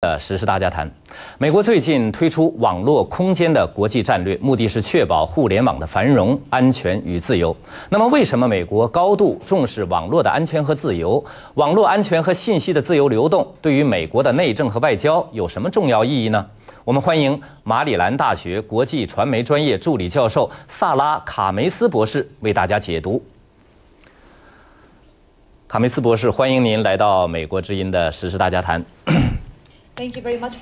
呃，时事大家谈，美国最近推出网络空间的国际战略，目的是确保互联网的繁荣、安全与自由。那么，为什么美国高度重视网络的安全和自由？网络安全和信息的自由流动对于美国的内政和外交有什么重要意义呢？我们欢迎马里兰大学国际传媒专业助理教授萨拉·卡梅斯博士为大家解读。卡梅斯博士，欢迎您来到美国之音的时事大家谈。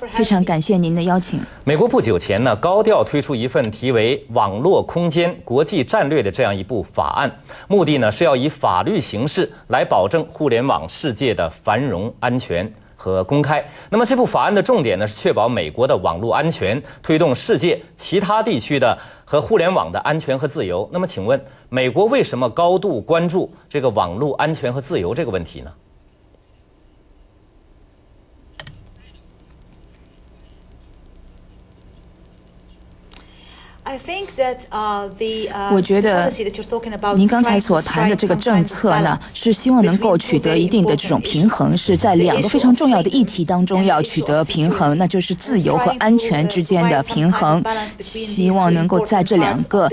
非常感谢您的邀请。美国不久前呢，高调推出一份题为《网络空间国际战略》的这样一部法案，目的呢是要以法律形式来保证互联网世界的繁荣、安全和公开。那么这部法案的重点呢是确保美国的网络安全，推动世界其他地区的和互联网的安全和自由。那么请问，美国为什么高度关注这个网络安全和自由这个问题呢？我觉得您刚才所谈的这个政策呢，是希望能够取得一定的这种平衡，是在两个非常重要的议题当中要取得平衡，那就是自由和安全之间的平衡。希望能够在这两个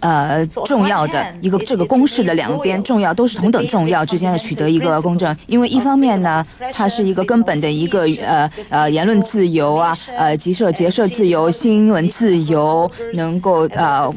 呃重要的一个这个公式的两边重要都是同等重要之间的取得一个公正。因为一方面呢，它是一个根本的一个呃呃言论自由啊，呃集社结社自由、新闻自由。能够呃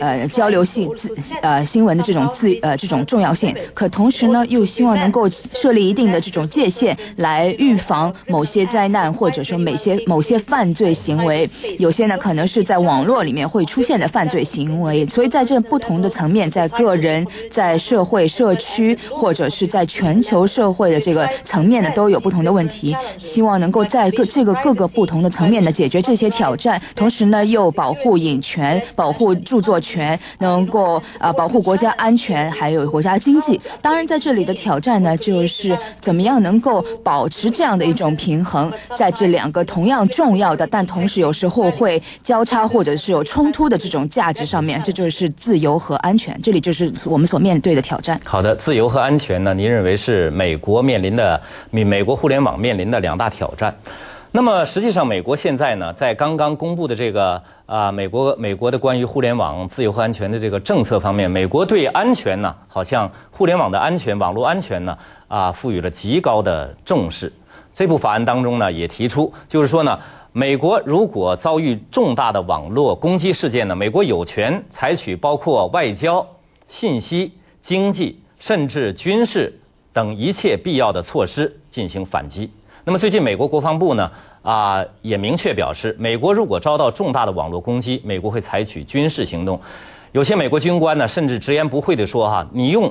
呃交流性自呃新闻的这种自呃这种重要性，可同时呢又希望能够设立一定的这种界限，来预防某些灾难或者说某些某些犯罪行为。有些呢可能是在网络里面会出现的犯罪行为，所以在这不同的层面，在个人、在社会、社区或者是在全球社会的这个层面呢，都有不同的问题。希望能够在各这个各个不同的层面呢解决这些挑战，同时呢又保护隐。权保护著作权，能够啊保护国家安全，还有国家经济。当然，在这里的挑战呢，就是怎么样能够保持这样的一种平衡，在这两个同样重要的，但同时有时候会交叉或者是有冲突的这种价值上面，这就是自由和安全。这里就是我们所面对的挑战。好的，自由和安全呢？您认为是美国面临的美美国互联网面临的两大挑战？那么实际上，美国现在呢，在刚刚公布的这个啊，美国美国的关于互联网自由和安全的这个政策方面，美国对安全呢，好像互联网的安全、网络安全呢，啊，赋予了极高的重视。这部法案当中呢，也提出，就是说呢，美国如果遭遇重大的网络攻击事件呢，美国有权采取包括外交、信息、经济甚至军事等一切必要的措施进行反击。那么最近，美国国防部呢啊也明确表示，美国如果遭到重大的网络攻击，美国会采取军事行动。有些美国军官呢，甚至直言不讳地说：“哈，你用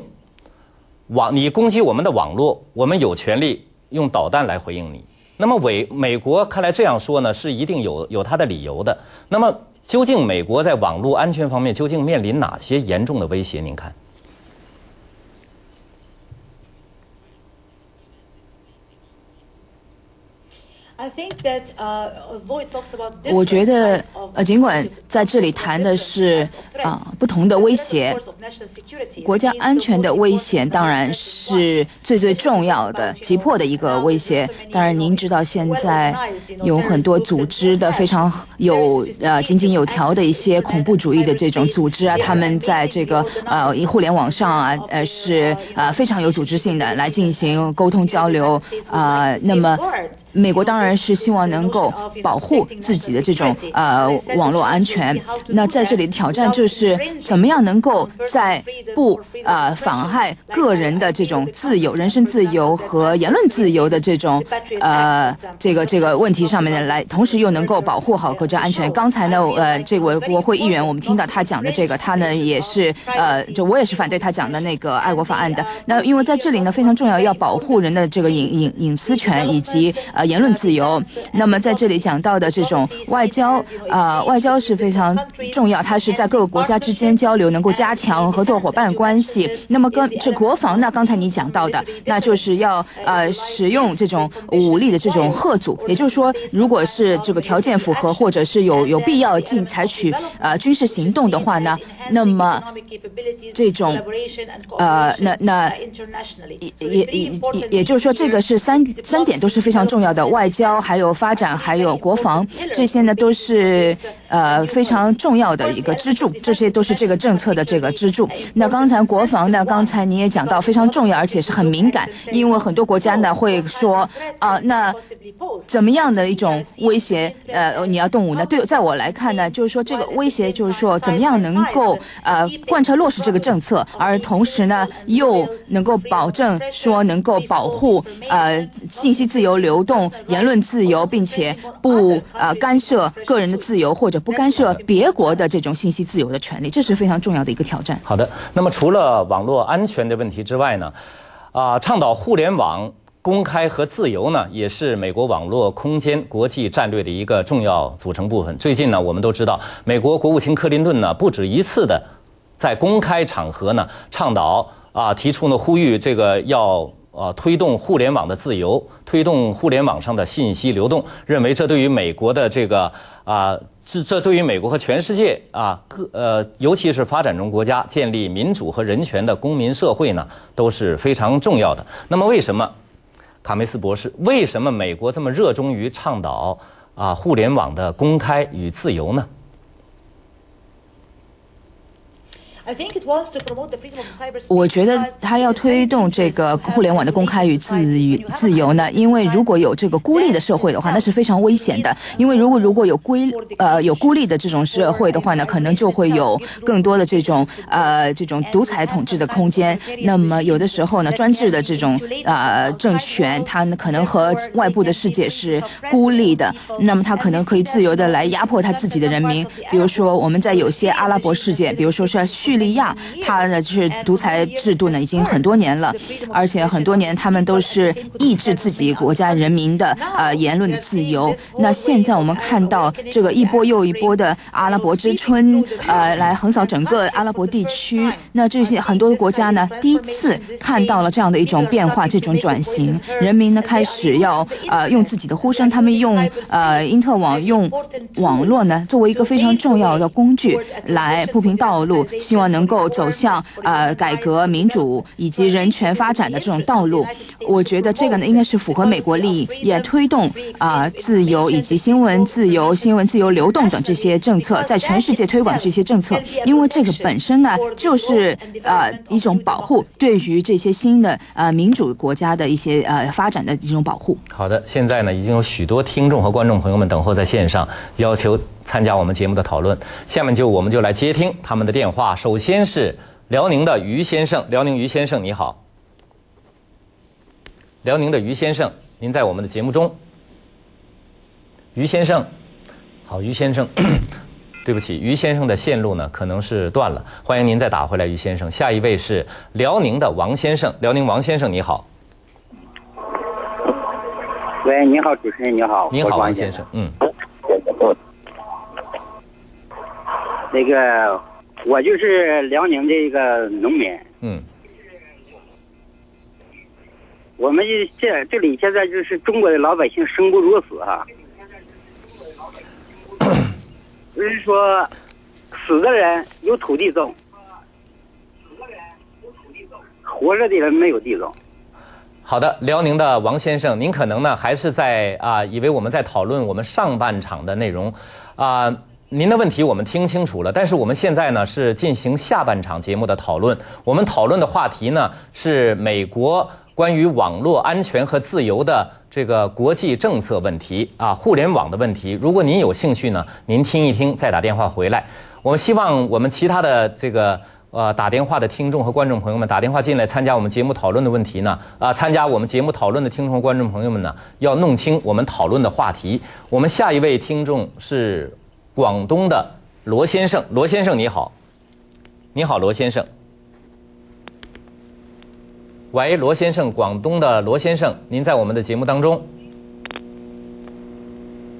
网，你攻击我们的网络，我们有权利用导弹来回应你。”那么，美美国看来这样说呢，是一定有有他的理由的。那么，究竟美国在网络安全方面究竟面临哪些严重的威胁？您看？我觉得，呃，尽管在这里谈的是啊不同的威胁，国家安全的危险当然是最最重要的、急迫的一个威胁。当然，您知道现在有很多组织的非常有呃井井有条的一些恐怖主义的这种组织啊，他们在这个呃互联网上啊，呃是呃非常有组织性的来进行沟通交流啊。那么，美国当然。是希望能够保护自己的这种呃网络安全。那在这里的挑战就是怎么样能够在不呃妨害个人的这种自由、人身自由和言论自由的这种呃这个这个问题上面呢来，同时又能够保护好国家安全。刚才呢，呃，这位国会议员，我们听到他讲的这个，他呢也是呃，就我也是反对他讲的那个爱国法案的。那因为在这里呢非常重要，要保护人的这个隐隐隐私权以及呃言论自由。有，那么在这里讲到的这种外交，啊，外交是非常重要，它是在各个国家之间交流，能够加强合作伙伴关系。那么跟这国防呢，刚才你讲到的，那就是要呃使用这种武力的这种贺阻，也就是说，如果是这个条件符合，或者是有有必要进采取呃军事行动的话呢，那么这种呃那那也也也也也就是说，这个是三三点都是非常重要的外交。还有发展，还有国防，这些呢都是呃非常重要的一个支柱，这些都是这个政策的这个支柱。那刚才国防呢，刚才你也讲到非常重要，而且是很敏感，因为很多国家呢会说啊，那怎么样的一种威胁呃你要动武呢？对，在我来看呢，就是说这个威胁就是说怎么样能够呃贯彻落实这个政策，而同时呢又能够保证说能够保护呃信息自由流动、言论自由，并且不呃干涉个人的自由或者不干涉别国的这种信息自由的权利，这是非常重要的一个挑战。好的，那么除了网络安全的问题之外呢，啊，倡导互联网。公开和自由呢，也是美国网络空间国际战略的一个重要组成部分。最近呢，我们都知道，美国国务卿克林顿呢，不止一次的在公开场合呢，倡导啊，提出呢，呼吁这个要啊推动互联网的自由，推动互联网上的信息流动，认为这对于美国的这个啊，这这对于美国和全世界啊各呃，尤其是发展中国家建立民主和人权的公民社会呢，都是非常重要的。那么为什么？卡梅斯博士，为什么美国这么热衷于倡导啊互联网的公开与自由呢？我觉得他要推动这个互联网的公开与自与自由呢，因为如果有这个孤立的社会的话，那是非常危险的。因为如果如果有孤呃有孤立的这种社会的话呢，可能就会有更多的这种呃这种独裁统治的空间。那么有的时候呢，专制的这种呃政权，它可能和外部的世界是孤立的。那么它可能可以自由的来压迫他自己的人民。比如说我们在有些阿拉伯世界，比如说是叙。利亚，它呢就是独裁制度呢，已经很多年了，而且很多年他们都是抑制自己国家人民的呃言论的自由。那现在我们看到这个一波又一波的阿拉伯之春，呃，来横扫整个阿拉伯地区。那这些很多国家呢，第一次看到了这样的一种变化，这种转型，人民呢开始要呃用自己的呼声，他们用呃因特网用网络呢作为一个非常重要的工具来铺平道路，希望。能够走向呃改革、民主以及人权发展的这种道路，我觉得这个呢应该是符合美国利益，也推动啊自由以及新闻自由、新闻自由流动等这些政策，在全世界推广这些政策，因为这个本身呢就是呃一种保护，对于这些新的呃民主国家的一些呃发展的一种保护。好的，现在呢已经有许多听众和观众朋友们等候在线上，要求。参加我们节目的讨论，下面就我们就来接听他们的电话。首先是辽宁的于先生，辽宁于先生你好。辽宁的于先生，您在我们的节目中。于先生，好，于先生，对不起，于先生的线路呢可能是断了，欢迎您再打回来，于先生。下一位是辽宁的王先生，辽宁王先生你好。喂，你好，主持人你好。你好，王先生，嗯。那个，我就是辽宁的一个农民。嗯。我们这这里现在就是中国的老百姓生不如死啊。就是说，死的人有土地种，活着的人没有地种。好的，辽宁的王先生，您可能呢还是在啊，以为我们在讨论我们上半场的内容啊。您的问题我们听清楚了，但是我们现在呢是进行下半场节目的讨论。我们讨论的话题呢是美国关于网络安全和自由的这个国际政策问题啊，互联网的问题。如果您有兴趣呢，您听一听再打电话回来。我们希望我们其他的这个呃打电话的听众和观众朋友们打电话进来参加我们节目讨论的问题呢啊，参加我们节目讨论的听众和观众朋友们呢要弄清我们讨论的话题。我们下一位听众是。广东的罗先生，罗先生你好，你好罗先生，喂，罗先生，广东的罗先生，您在我们的节目当中。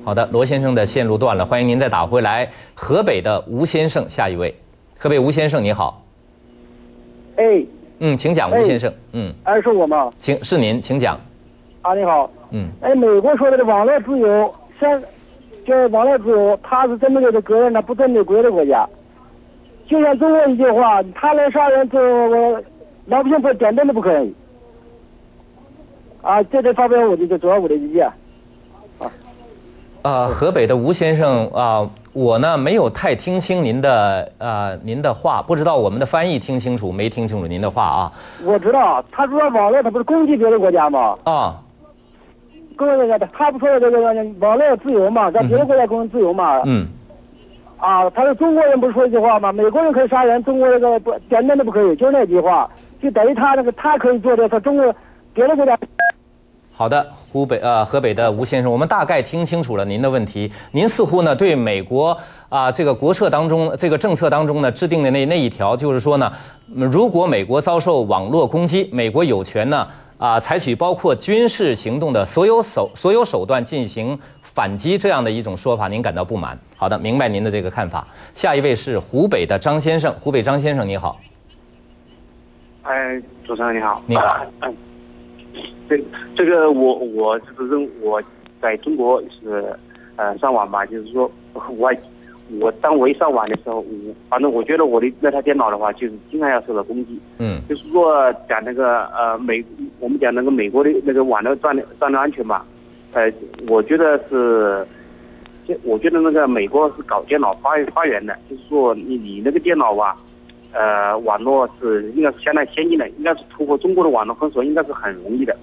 好的，罗先生的线路断了，欢迎您再打回来。河北的吴先生，下一位，河北吴先生你好。哎，嗯，请讲，吴先生，嗯，哎，是我吗？请，是您，请讲。啊，你好，嗯，哎，美国说的网络自由，像。叫网络自由，他是这么个个人呢，不针对国的国家。就像中国一句话，他来杀人，这我老百姓不点灯都不可以。啊，这得发表我的这主要我的意见。啊。呃，河北的吴先生啊，我呢没有太听清您的呃您的话，不知道我们的翻译听清楚没听清楚您的话啊？我知道，他说网络他不是攻击别的国家吗？啊，攻击那个他不说这个网络自由嘛，在别的国家攻击自由嘛？嗯。啊，他说中国人不是说一句话吗？美国人可以杀人，中国这个不简单的不可以，就那句话，就等于他那个他可以做的，他中国别的国家。好的，湖北呃河北的吴先生，我们大概听清楚了您的问题。您似乎呢对美国啊这个国策当中这个政策当中呢制定的那那一条，就是说呢，如果美国遭受网络攻击，美国有权呢。啊，采取包括军事行动的所有手所有手段进行反击，这样的一种说法，您感到不满？好的，明白您的这个看法。下一位是湖北的张先生，湖北张先生你好。哎，主持人你好。你好。嗯，这这个我我就是认我在中国是呃上网吧，就是说我。我当我一上网的时候，我反正我觉得我的那台电脑的话，就是经常要受到攻击。嗯，就是说讲那个呃美，我们讲那个美国的那个网络战略战略安全吧，呃，我觉得是，我觉得那个美国是搞电脑发发源的，就是说你你那个电脑吧，呃，网络是应该是相当先进的，应该是突破中国的网络封锁应该是很容易的。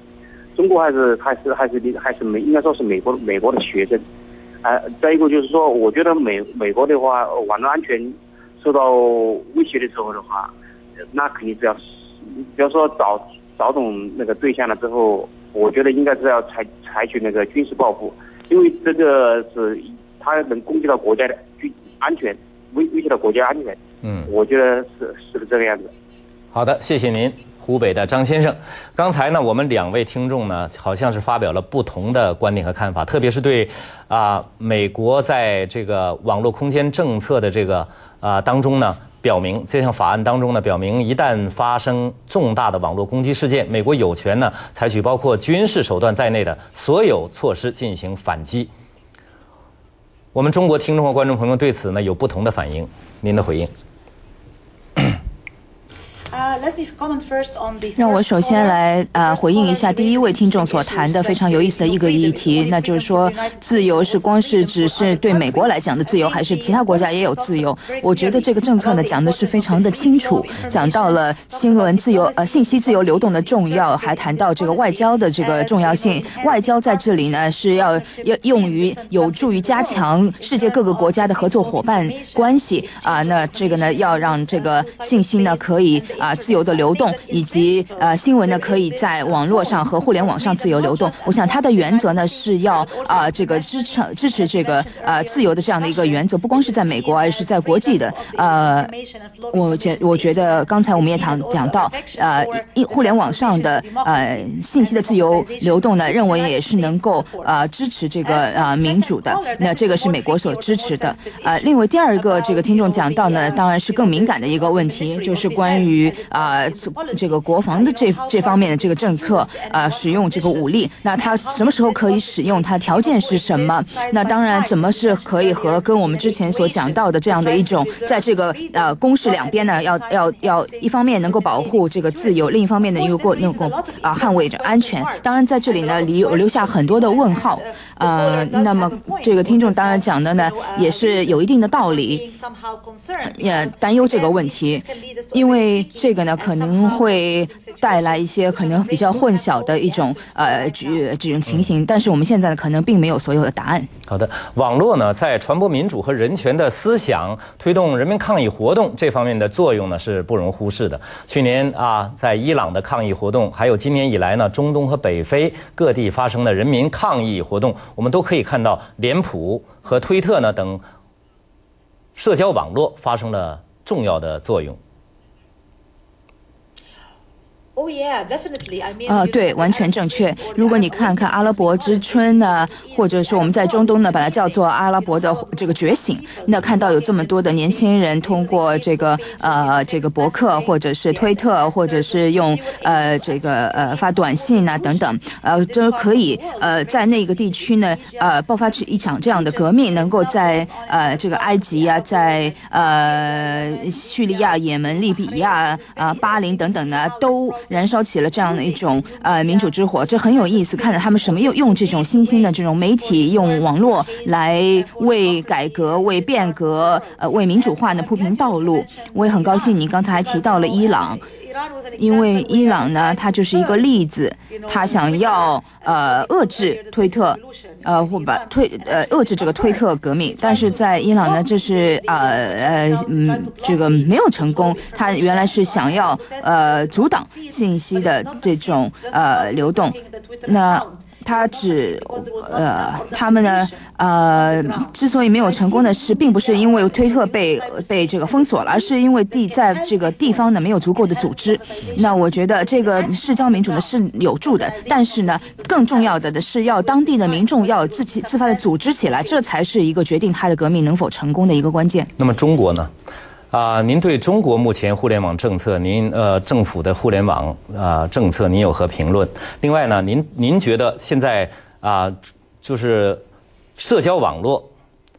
中国还是还是还是还是美应该说是美国美国的学生。呃，再一个就是说，我觉得美美国的话，网络安全受到威胁的时候的话，那肯定是要，比方说找找懂那个对象了之后，我觉得应该是要采采取那个军事报复，因为这个是它能攻击到国家的军安全，威威胁到国家安全。嗯，我觉得是是这个样子。好的，谢谢您。湖北的张先生，刚才呢，我们两位听众呢，好像是发表了不同的观点和看法，特别是对啊，美国在这个网络空间政策的这个啊当中呢，表明这项法案当中呢，表明一旦发生重大的网络攻击事件，美国有权呢采取包括军事手段在内的所有措施进行反击。我们中国听众和观众朋友对此呢有不同的反应，您的回应？让我首先来呃回应一下第一位听众所谈的非常有意思的一个议题，那就是说自由是光是只是对美国来讲的自由，还是其他国家也有自由？我觉得这个政策呢讲的是非常的清楚，讲到了新闻自由呃信息自由流动的重要，还谈到这个外交的这个重要性。外交在这里呢是要要用于有助于加强世界各个国家的合作伙伴关系啊，那这个呢要让这个信息呢可以。啊，自由的流动以及呃新闻呢，可以在网络上和互联网上自由流动。我想它的原则呢是要啊这个支持支持这个呃自由的这样的一个原则，不光是在美国，而是在国际的。呃，我觉我觉得刚才我们也谈讲到呃互联网上的呃信息的自由流动呢，认为也是能够呃支持这个呃民主的。那这个是美国所支持的。呃，另外第二个这个听众讲到呢，当然是更敏感的一个问题，就是关于。啊，这个国防的这这方面的这个政策啊，使用这个武力，那它什么时候可以使用？它条件是什么？那当然，怎么是可以和跟我们之前所讲到的这样的一种，在这个呃攻势两边呢，要要要一方面能够保护这个自由，另一方面呢又过能够啊捍卫着安全。当然，在这里呢，留留下很多的问号。呃，那么这个听众当然讲的呢，也是有一定的道理，也担忧这个问题，因为。这个呢可能会带来一些可能比较混淆的一种呃这这种情形，但是我们现在呢可能并没有所有的答案。好的，网络呢在传播民主和人权的思想、推动人民抗议活动这方面的作用呢是不容忽视的。去年啊，在伊朗的抗议活动，还有今年以来呢中东和北非各地发生的人民抗议活动，我们都可以看到脸谱和推特呢等社交网络发生了重要的作用。呃，对，完全正确。如果你看看阿拉伯之春呢，或者说我们在中东呢，把它叫做阿拉伯的这个觉醒，那看到有这么多的年轻人通过这个呃这个博客，或者是推特，或者是用呃这个呃发短信啊等等，呃，都可以呃在那个地区呢呃爆发出一场这样的革命，能够在呃这个埃及啊，在呃叙利亚、也门、利比亚啊、巴林等等呢都。燃烧起了这样的一种呃民主之火，这很有意思。看着他们什么用用这种新兴的这种媒体，用网络来为改革、为变革、呃为民主化呢铺平道路。我也很高兴你刚才还提到了伊朗。因为伊朗呢，它就是一个例子，它想要呃遏制推特，呃或把推呃遏制这个推特革命，但是在伊朗呢，这是呃呃嗯这个没有成功，它原来是想要呃阻挡信息的这种呃流动，那。他只，呃，他们呢，呃，之所以没有成功的是，并不是因为推特被被这个封锁了，而是因为地在这个地方呢没有足够的组织。那我觉得这个社交民主呢是有助的，但是呢，更重要的的是要当地的民众要自己自发的组织起来，这才是一个决定他的革命能否成功的一个关键。那么中国呢？啊，您对中国目前互联网政策，您呃政府的互联网啊政策，您有何评论？另外呢，您您觉得现在啊，就是社交网络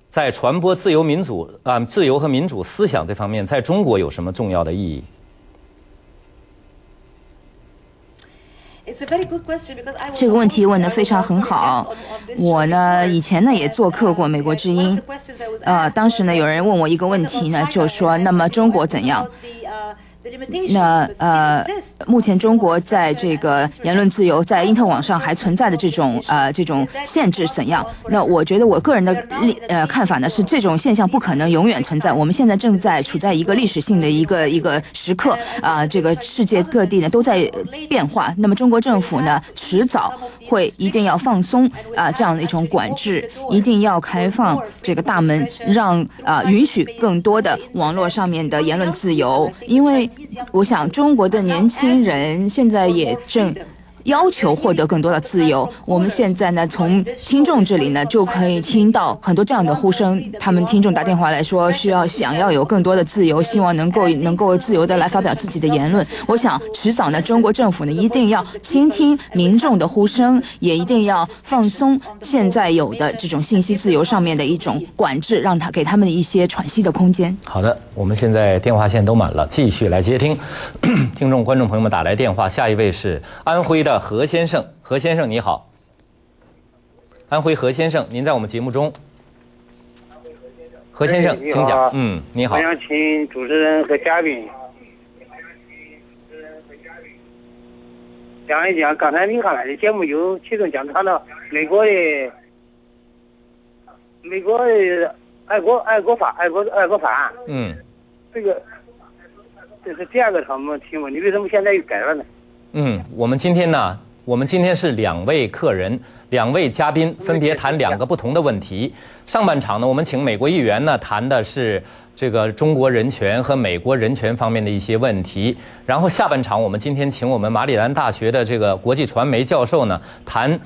在传播自由民主啊自由和民主思想这方面，在中国有什么重要的意义？这个问题问得非常很好。我呢，以前呢也做客过美国之音，呃，当时呢有人问我一个问题呢，就说那么中国怎样？那呃，目前中国在这个言论自由在因特网上还存在的这种呃这种限制怎样？那我觉得我个人的立呃看法呢是这种现象不可能永远存在。我们现在正在处在一个历史性的一个一个时刻啊，这个世界各地呢都在变化。那么中国政府呢迟早会一定要放松啊这样的一种管制，一定要开放这个大门，让啊允许更多的网络上面的言论自由，因为。我想，中国的年轻人现在也正。要求获得更多的自由。我们现在呢，从听众这里呢，就可以听到很多这样的呼声。他们听众打电话来说，需要想要有更多的自由，希望能够能够自由的来发表自己的言论。我想，迟早呢，中国政府呢，一定要倾听民众的呼声，也一定要放松现在有的这种信息自由上面的一种管制，让他给他们一些喘息的空间。好的，我们现在电话线都满了，继续来接听听众、观众朋友们打来电话。下一位是安徽的。何先生，何先生你好，安徽何先生，您在我们节目中。何先生，请讲。嗯，你好。我想请主持人和嘉宾讲一讲，刚才您看的节目有其中讲谈了美国的美国的爱国爱国法爱国爱国法案。嗯。这个这是第二个什么题目？你为什么现在又改了呢？嗯，我们今天呢，我们今天是两位客人，两位嘉宾分别谈两个不同的问题。上半场呢，我们请美国议员呢谈的是这个中国人权和美国人权方面的一些问题。然后下半场，我们今天请我们马里兰大学的这个国际传媒教授呢谈。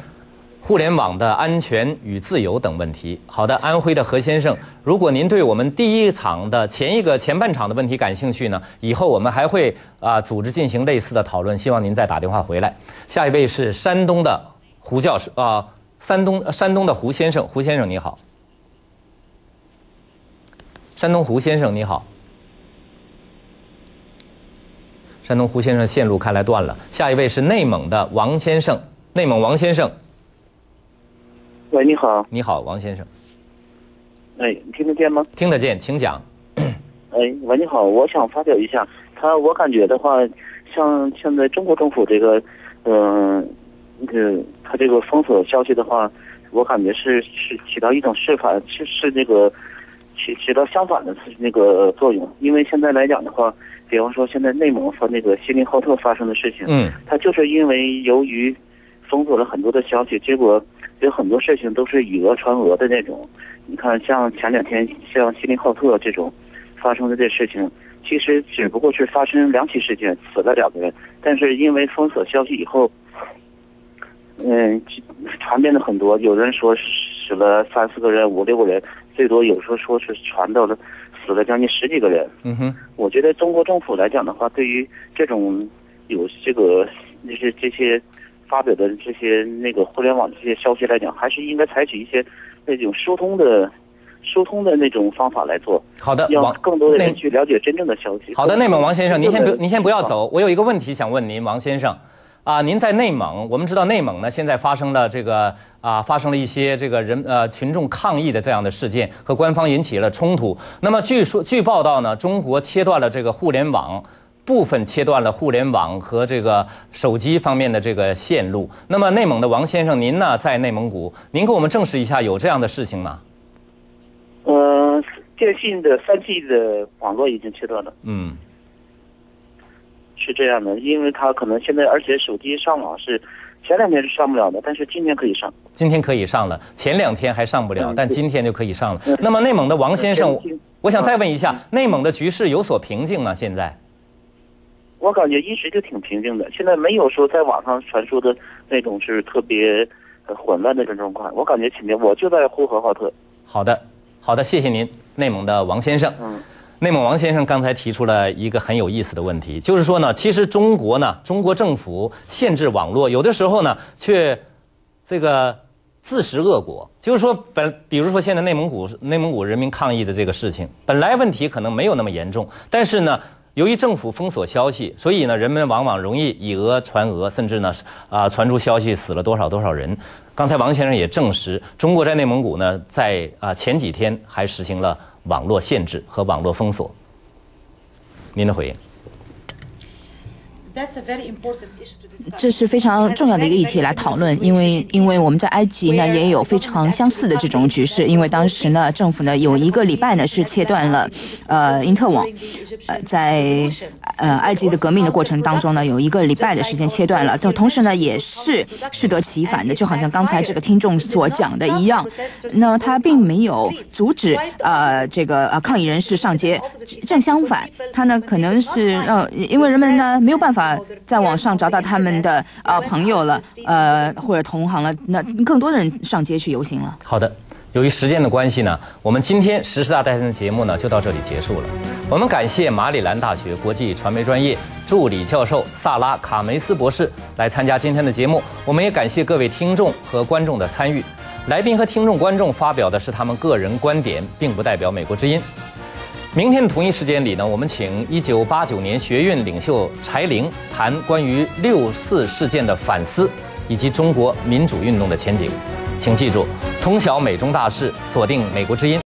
互联网的安全与自由等问题。好的，安徽的何先生，如果您对我们第一场的前一个前半场的问题感兴趣呢，以后我们还会啊组织进行类似的讨论，希望您再打电话回来。下一位是山东的胡教授啊，山东山东的胡先生，胡先生你好。山东胡先生你好。山东胡先生线路看来断了。下一位是内蒙的王先生，内蒙王先生。喂，你好。你好，王先生。哎，听得见吗？听得见，请讲。哎，喂，你好，我想发表一下。他，我感觉的话，像现在中国政府这个，嗯，那个他这个封锁消息的话，我感觉是是起到一种示范，是是那个起起到相反的那个作用。因为现在来讲的话，比方说现在内蒙和那个锡林浩特发生的事情，嗯，他就是因为由于封锁了很多的消息，结果。有很多事情都是以讹传讹的那种，你看，像前两天像锡林浩特这种发生的这事情，其实只不过是发生两起事件，死了两个人，但是因为封锁消息以后，嗯，传遍了很多，有人说死了三四个人、五六个人，最多有时候说是传到了死了将近十几个人。嗯哼，我觉得中国政府来讲的话，对于这种有这个就是这些。发表的这些那个互联网这些消息来讲，还是应该采取一些那种疏通的疏通的那种方法来做。好的，要更多的人去了解真正的消息。好的，内蒙王先生，您先不您先不要走，我有一个问题想问您，王先生，啊，您在内蒙，我们知道内蒙呢现在发生了这个啊发生了一些这个人呃群众抗议的这样的事件，和官方引起了冲突。那么据说据报道呢，中国切断了这个互联网。部分切断了互联网和这个手机方面的这个线路。那么，内蒙的王先生，您呢在内蒙古，您给我们证实一下有这样的事情吗？呃，电信的三 G 的网络已经切断了。嗯，是这样的，因为他可能现在，而且手机上网是前两天是上不了的，但是今天可以上。今天可以上了，前两天还上不了，但今天就可以上了。那么，内蒙的王先生，我想再问一下，内蒙的局势有所平静吗？现在？我感觉一直就挺平静的，现在没有说在网上传说的那种是特别混乱的这种状况。我感觉今天我就在呼和浩特。好的，好的，谢谢您，内蒙的王先生。嗯，内蒙王先生刚才提出了一个很有意思的问题，就是说呢，其实中国呢，中国政府限制网络，有的时候呢，却这个自食恶果。就是说，本比如说现在内蒙古内蒙古人民抗议的这个事情，本来问题可能没有那么严重，但是呢。由于政府封锁消息，所以呢，人们往往容易以讹传讹，甚至呢，啊，传出消息死了多少多少人。刚才王先生也证实，中国在内蒙古呢，在啊前几天还实行了网络限制和网络封锁。您的回应？这是非常重要的一个议题来讨论，因为因为我们在埃及呢也有非常相似的这种局势，因为当时呢政府呢有一个礼拜呢是切断了呃因特网，呃在呃埃及的革命的过程当中呢有一个礼拜的时间切断了，但同时呢也是适得其反的，就好像刚才这个听众所讲的一样，那他并没有阻止呃这个呃抗议人士上街，正相反，他呢可能是呃因为人们呢没有办法。在网上找到他们的呃朋友了，呃或者同行了，那更多的人上街去游行了。好的，由于时间的关系呢，我们今天时事大谈的节目呢就到这里结束了。我们感谢马里兰大学国际传媒专业助理教授萨拉卡梅斯博士来参加今天的节目。我们也感谢各位听众和观众的参与。来宾和听众观众发表的是他们个人观点，并不代表美国之音。明天同一时间里呢，我们请一九八九年学运领袖柴玲谈关于六四事件的反思，以及中国民主运动的前景。请记住，通晓美中大事，锁定美国之音。